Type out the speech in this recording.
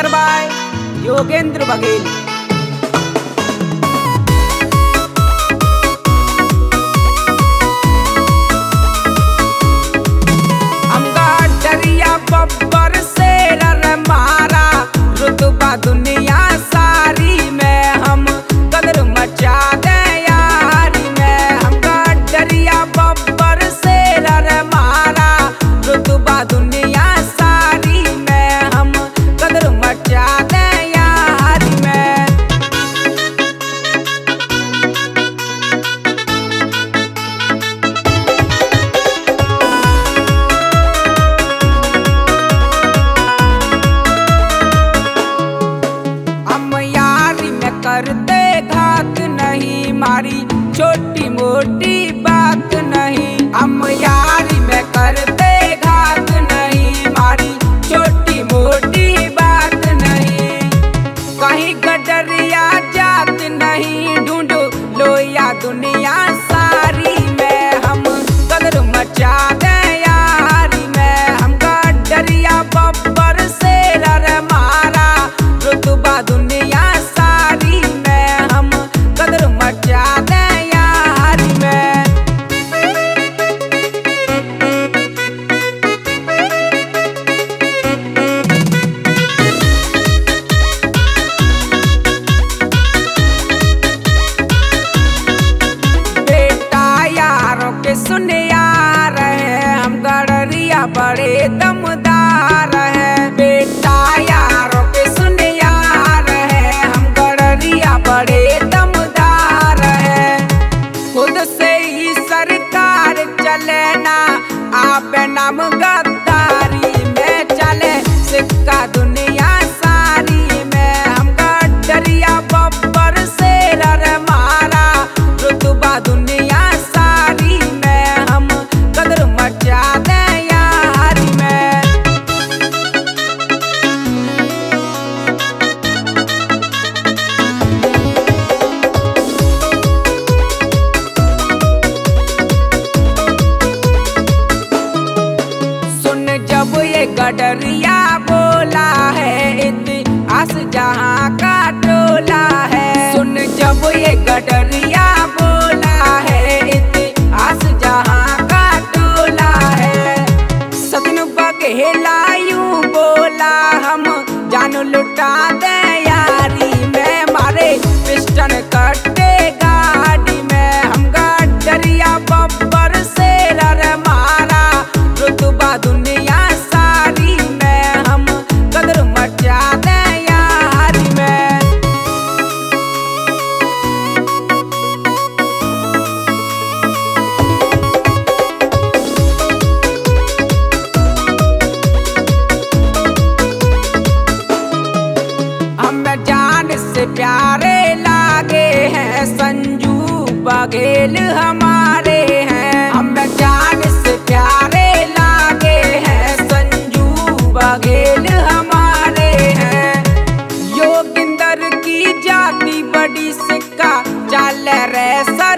दरबार योगेंद्र बघेल। करते घात नहीं, मारी छोटी मोटी बात नहीं। हम यारी में करते घात नहीं, मारी छोटी मोटी बात नहीं। कहीं गडरिया जात नहीं, ढूंढो लोया दुनिया सारी में। हम कदर मचा दे दमदार है बेटा। यार के सुन यार है, हम गड़रिया बड़े दमदार है। खुद से ही सरकार चले ना, आप नाम का God. प्यारे लागे हैं, संजू बघेल हमारे हैं। हम जान से प्यारे लागे हैं, संजू बघेल हमारे हैं। योगिंदर की जाति बड़ी सिक्का चल रैसा